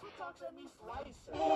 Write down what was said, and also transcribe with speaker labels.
Speaker 1: That's what talks at me slice.